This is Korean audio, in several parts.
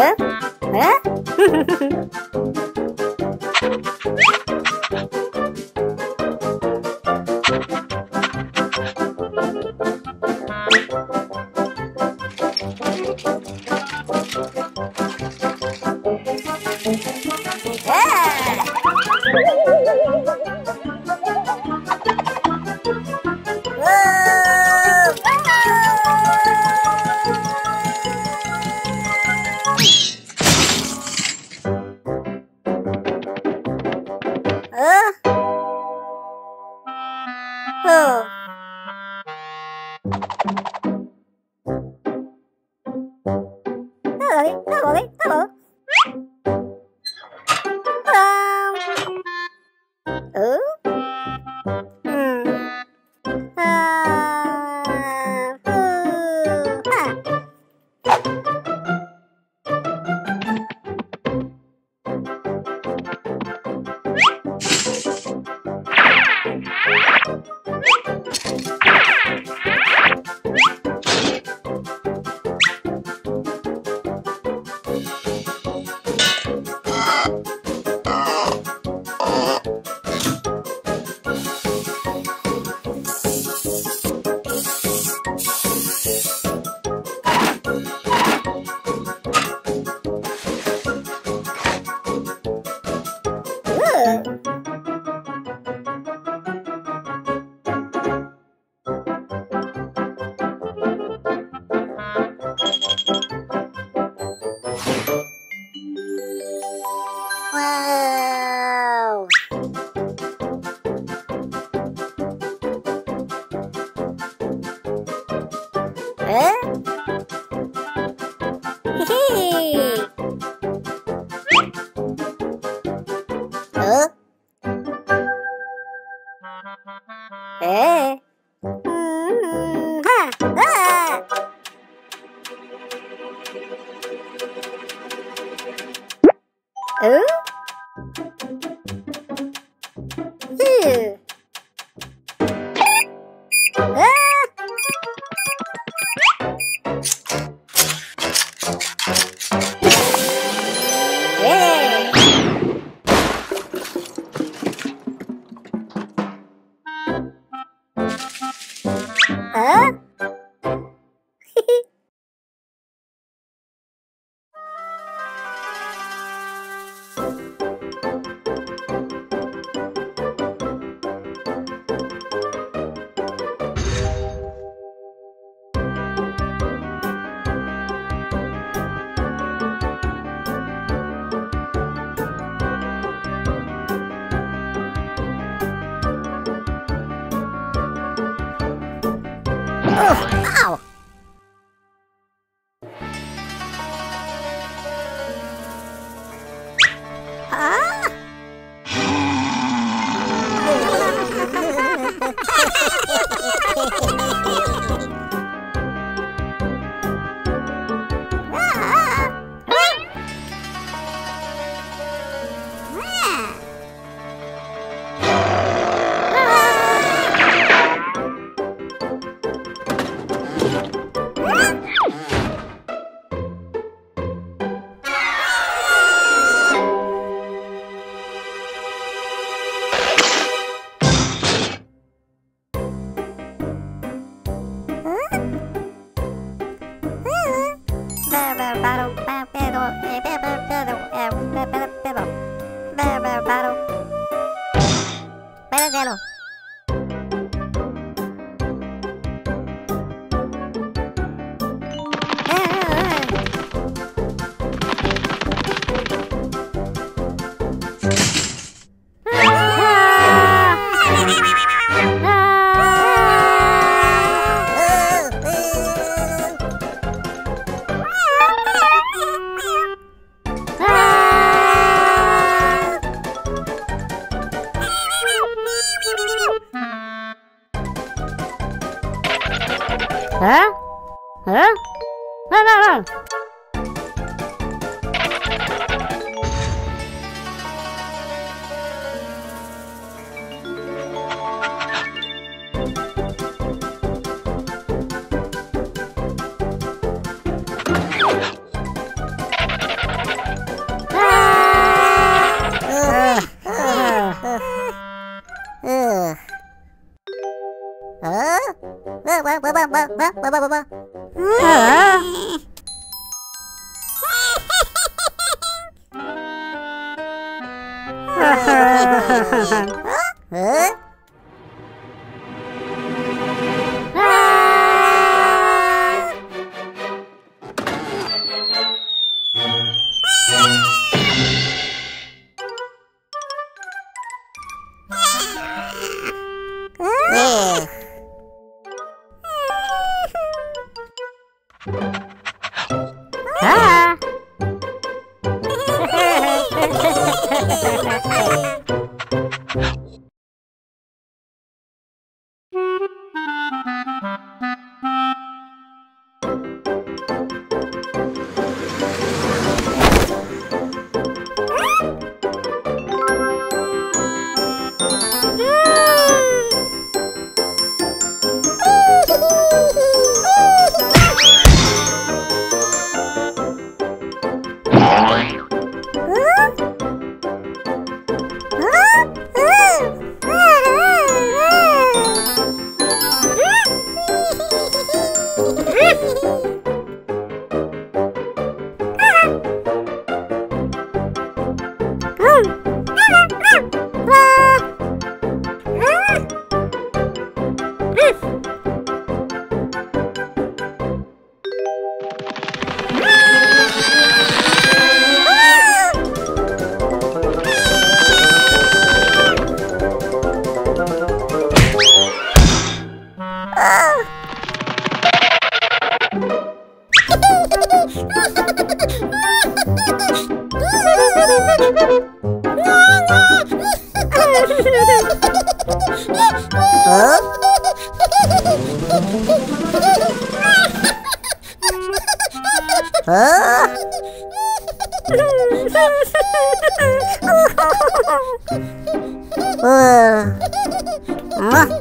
에? 에? Thank you. nữa ừ. Ê. Ha. Ha. Ừ. Ừ. Ow! ペロペロペロペロペロ吧吧吧吧吧。啊！哈哈哈哈哈！うー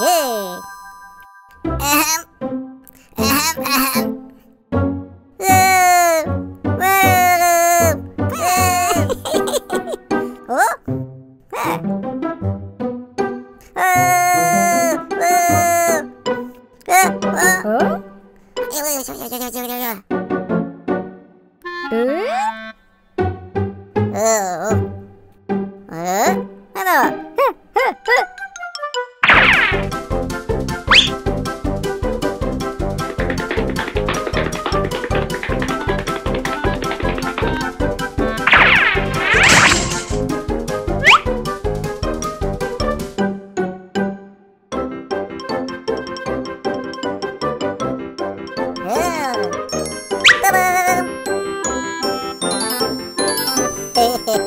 예. 에헴. 에헴, 에헴. 으음, 으음, 으음. 어? 네. 으음, 으음. 으, 어? 어? 이거, 이거, 저기, 저기, 저기, 저기, 저기. 응? 어, 어. 어? 하나. 흐, 흐, 흐.